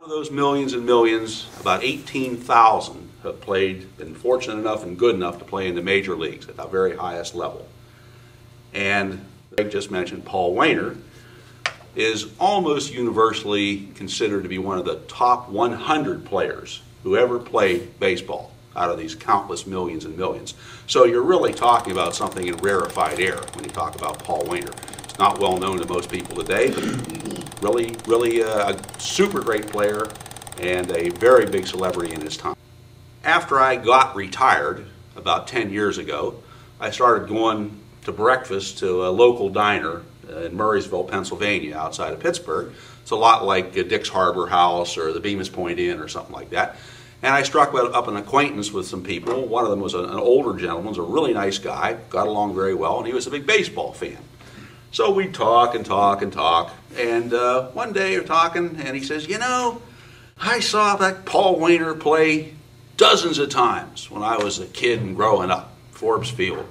Of those millions and millions, about 18,000 have played, been fortunate enough and good enough to play in the major leagues at the very highest level. And Greg just mentioned Paul Waner is almost universally considered to be one of the top 100 players who ever played baseball out of these countless millions and millions. So you're really talking about something in rarefied air when you talk about Paul Waner. It's not well known to most people today, but really, really uh, a super great player and a very big celebrity in his time. After I got retired about 10 years ago, I started going to breakfast to a local diner in Murrysville, Pennsylvania, outside of Pittsburgh. It's a lot like Dick's Harbor House or the Bemus Point Inn or something like that. And I struck up an acquaintance with some people. One of them was an older gentleman, was a really nice guy, got along very well, and he was a big baseball fan. So we'd talk and talk and talk. And uh, one day we're talking, and he says, You know, I saw that Paul Waner play dozens of times when I was a kid and growing up, Forbes Field.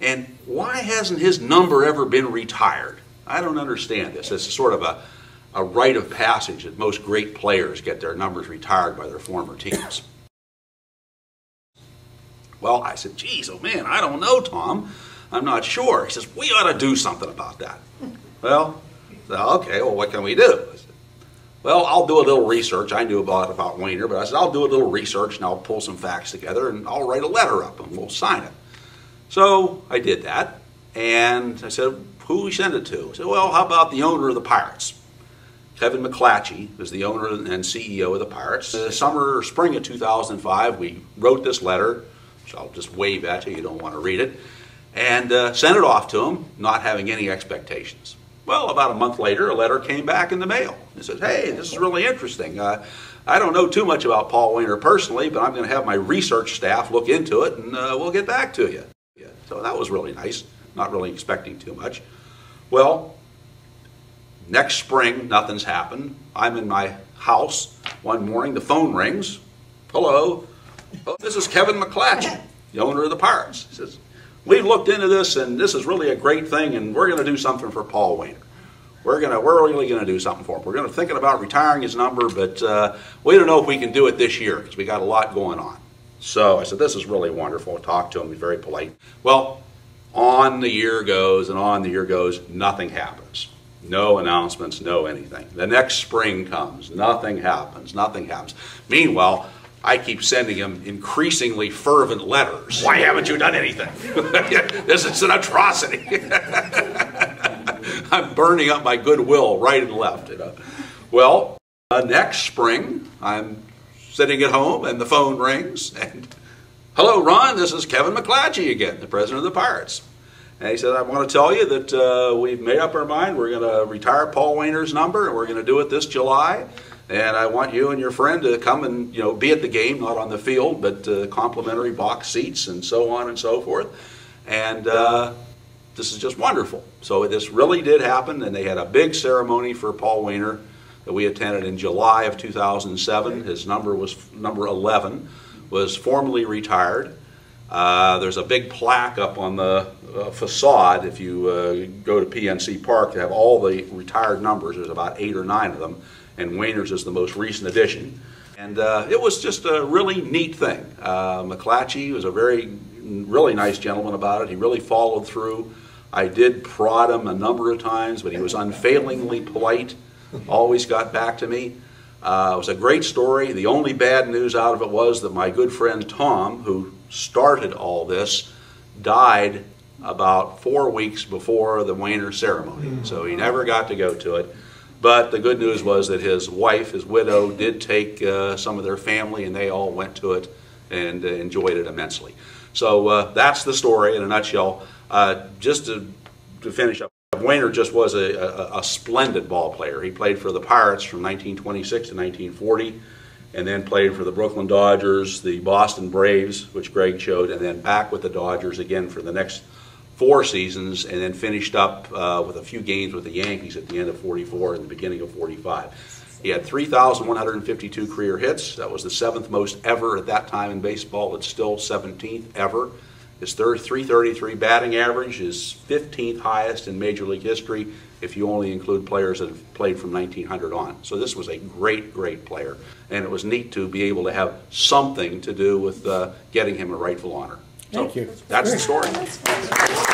And why hasn't his number ever been retired? I don't understand this. It's sort of a, a rite of passage that most great players get their numbers retired by their former teams. Well, I said, geez, oh man, I don't know, Tom. I'm not sure. He says, we ought to do something about that. Well, okay, well, what can we do? I said, well, I'll do a little research. I knew about about Waner, but I said, I'll do a little research and I'll pull some facts together and I'll write a letter up and we'll sign it. So I did that, and I said, who we send it to? I said, well, how about the owner of the Pirates? Kevin McClatchy is the owner and CEO of the Pirates. The summer or spring of 2005, we wrote this letter, which I'll just wave at you, you don't want to read it, and uh, sent it off to him, not having any expectations. Well, about a month later, a letter came back in the mail. It says, hey, this is really interesting. Uh, I don't know too much about Paul Waner personally, but I'm going to have my research staff look into it, and uh, we'll get back to you. So that was really nice, not really expecting too much. Well, next spring, nothing's happened. I'm in my house one morning, the phone rings. Hello, oh, this is Kevin McClatchy, the owner of the Pirates. He says, We've looked into this and this is really a great thing and we're going to do something for Paul Waner. We're gonna, we're really going to do something for him. We're going to thinking about retiring his number, but uh, we don't know if we can do it this year because we got a lot going on. So I said, this is really wonderful. I talked to him, he's very polite. Well, on the year goes and on the year goes, nothing happens. No announcements, no anything. The next spring comes, nothing happens, nothing happens. Meanwhile, I keep sending him increasingly fervent letters. Why haven't you done anything? this is an atrocity. I'm burning up my goodwill right and left. You know? Well, uh, next spring, I'm sitting at home and the phone rings and hello ron this is kevin mcclatchy again the president of the pirates and he said i want to tell you that uh, we've made up our mind. We're going to retire paul waner's number and we're going to do it this july. And i want you and your friend to come and you know be at the game not on the field but uh, complimentary box seats and so on and so forth. And uh, this is just wonderful. So this really did happen and they had a big ceremony for paul waner that we attended in July of 2007. His number was number 11, was formally retired. Uh, there's a big plaque up on the uh, facade if you uh, go to PNC Park to have all the retired numbers. There's about eight or nine of them, and Waner's is the most recent addition. And uh, it was just a really neat thing. Uh, McClatchy was a very, really nice gentleman about it. He really followed through. I did prod him a number of times, but he was unfailingly polite always got back to me. Uh, it was a great story. The only bad news out of it was that my good friend Tom, who started all this, died about four weeks before the Waner ceremony. Mm. So he never got to go to it. But the good news was that his wife, his widow, did take uh, some of their family and they all went to it and uh, enjoyed it immensely. So uh, that's the story in a nutshell. Uh, just to, to finish up. Waner just was a, a, a, splendid ball player. He played for the Pirates from 1926 to 1940, and then played for the Brooklyn Dodgers, the Boston Braves, which Greg showed, and then back with the Dodgers again for the next four seasons, and then finished up uh, with a few games with the Yankees at the end of 44 and the beginning of 45. He had 3,152 career hits. That was the seventh most ever at that time in baseball. It's still 17th ever His third 333 batting average is 15th highest in Major League history if you only include players that have played from 1900 on. So this was a great, great player, and it was neat to be able to have something to do with uh, getting him a rightful honor. Thank so you. That's the Great. story.